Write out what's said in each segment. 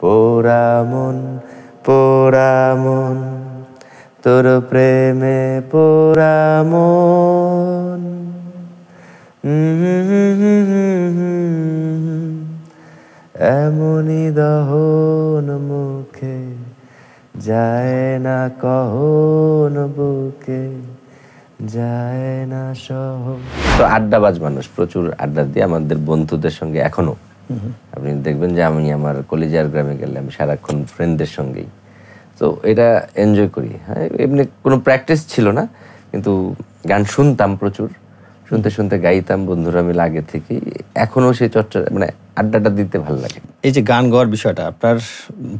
পোড়ামন পোড়ামন, তোর প্রেমে পোড়ামন। এমনই দহন মুখে যায় না, কহন বুকে যায় না সহ। তো আড্ডাবাজ মানুষ প্রচুর আড্ডা দিয়ে আমাদের বন্ধুদের সঙ্গে এখনও আপনি দেখবেন যে আমি আমার কলেজিয়ার গ্রামে গেলে আমি সারাক্ষণ ফ্রেন্ডদের সঙ্গেই। তো এটা এনজয় করি হ্যাঁ? এমনি কোনো প্র্যাকটিস ছিল না কিন্তু গান শুনতাম প্রচুর। শুনতে শুনতে গাইতাম বন্ধুরা মিলে আগে থেকেই। এখনও সেই চর্চা মানে আড্ডাটা দিতে ভালো লাগে। এই যে গান গাওয়ার বিষয়টা আপনার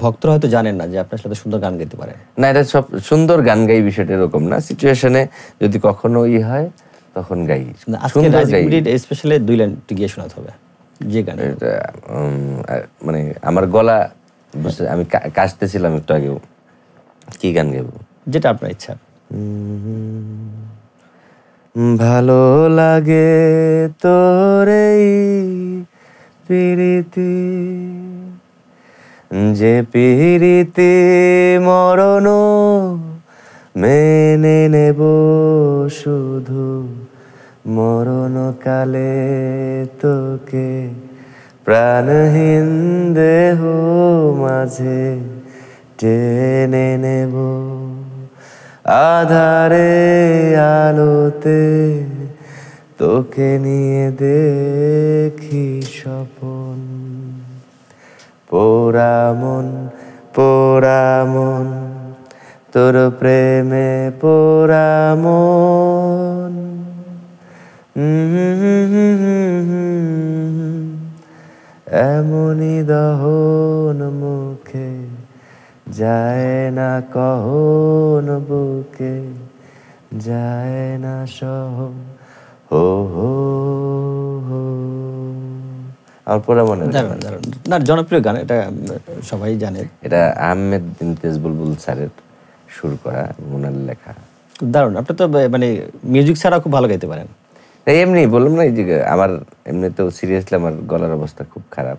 ভক্তরা হয়তো জানেন না যে আপনার সাথে সুন্দর গান গাইতে পারে। না এটা সব সুন্দর গান গাই বিষয়টা এরকম না। সিচুয়েশনে যদি কখনো ই হয় তখন গাই। স্পেশালি দুই লাইন গিয়ে শোনাতে হবে। যে গান? মানে আমার গলা বুঝতে আমি কাশতেছিলাম একটু আগেও। কি গান গাইবো? যেটা আপনার ইচ্ছা। ভালো লাগে তোর পিরিতি। যে পিরিতি মরণ মেনে নেব শুধু। মরণ কালে তোকে প্রাণহীন দেহ মাঝে টেনে নেব। আধারে আলোতে তোকে নিয়ে দেখি স্বপন। পোড়ামন পোড়ামন তোর প্রেমে পোড়ামন এমনই দহন মুখে যায় না কহন বুকে যায় না সহ হো হো আমার পরে মনে না জনপ্রিয় গান এটা সবাই জানে। এটা আহমেদ ইমতিয়াজ বুলবুল স্যারের সুর করা মনের লেখা। দারুণ। আপনি তো মানে মিউজিক ছাড়া খুব ভালো গাইতে পারেন। এমনি বললাম না এই যে আমার এমনিতেও সিরিয়াসলি আমার গলার অবস্থা খুব খারাপ।